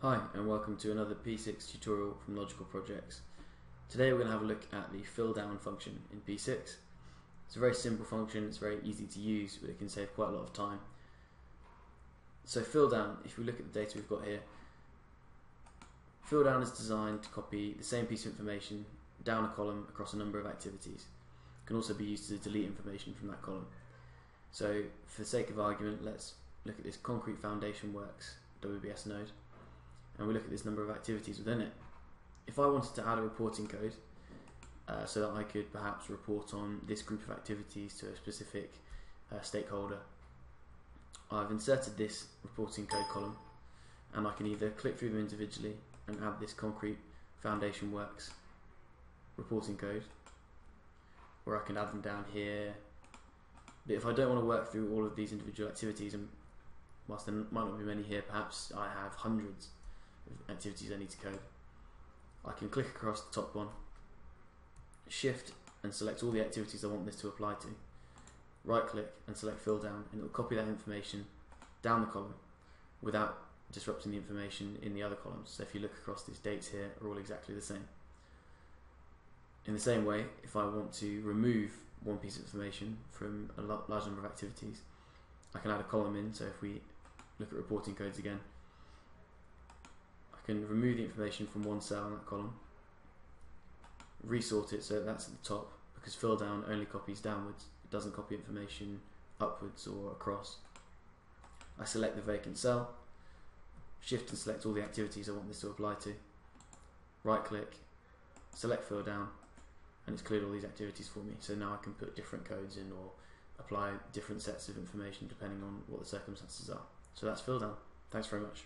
Hi and welcome to another P6 tutorial from LogiKal Projects. Today we're going to have a look at the fill down function in P6. It's a very simple function, it's very easy to use but it can save quite a lot of time. So fill down, if we look at the data we've got here, fill down is designed to copy the same piece of information down a column across a number of activities. It can also be used to delete information from that column. So for the sake of argument let's look at this concrete foundation works WBS node and we look at this number of activities within it. If I wanted to add a reporting code uh, so that I could perhaps report on this group of activities to a specific uh, stakeholder, I've inserted this reporting code column and I can either click through them individually and add this concrete foundation works reporting code or I can add them down here but if I don't want to work through all of these individual activities and whilst there might not be many here perhaps I have hundreds activities I need to code. I can click across the top one, shift and select all the activities I want this to apply to. Right click and select fill down and it will copy that information down the column without disrupting the information in the other columns. So if you look across these dates here are all exactly the same. In the same way, if I want to remove one piece of information from a large number of activities, I can add a column in. So if we look at reporting codes again, can remove the information from one cell in that column, resort it so that's at the top because fill down only copies downwards, it doesn't copy information upwards or across. I select the vacant cell, shift and select all the activities I want this to apply to, right click, select fill down, and it's cleared all these activities for me. So now I can put different codes in or apply different sets of information depending on what the circumstances are. So that's fill down. Thanks very much.